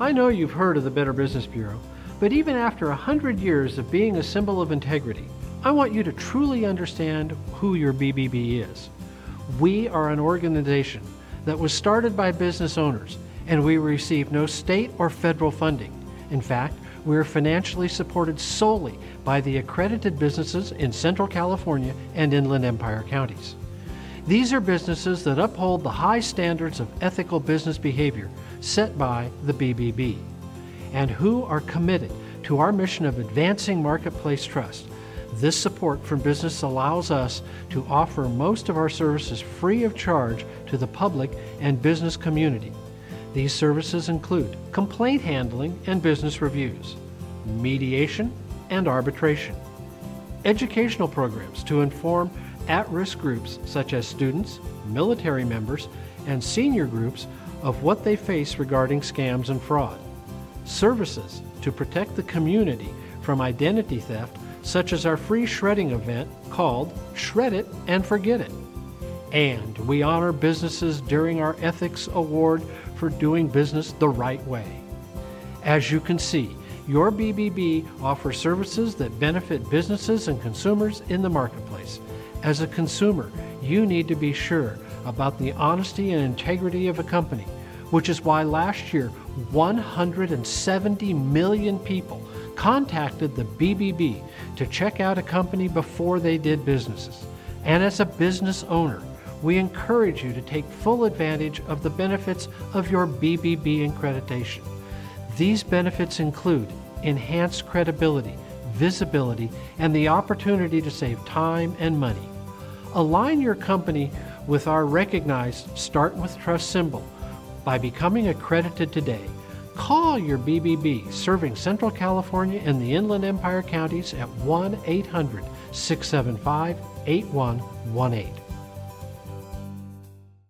I know you've heard of the Better Business Bureau, but even after a hundred years of being a symbol of integrity, I want you to truly understand who your BBB is. We are an organization that was started by business owners, and we receive no state or federal funding. In fact, we are financially supported solely by the accredited businesses in Central California and Inland Empire counties. These are businesses that uphold the high standards of ethical business behavior set by the BBB and who are committed to our mission of advancing marketplace trust. This support from business allows us to offer most of our services free of charge to the public and business community. These services include complaint handling and business reviews, mediation and arbitration, educational programs to inform at risk groups such as students, military members, and senior groups of what they face regarding scams and fraud, services to protect the community from identity theft, such as our free shredding event called Shred It and Forget It. And we honor businesses during our Ethics Award for doing business the right way. As you can see, your BBB offers services that benefit businesses and consumers in the marketplace. As a consumer, you need to be sure about the honesty and integrity of a company, which is why last year 170 million people contacted the BBB to check out a company before they did businesses. And as a business owner, we encourage you to take full advantage of the benefits of your BBB accreditation. These benefits include enhanced credibility, visibility, and the opportunity to save time and money. Align your company with our recognized Start with Trust symbol by becoming accredited today. Call your BBB serving Central California and the Inland Empire counties at 1 800 675 8118.